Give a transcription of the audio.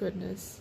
goodness.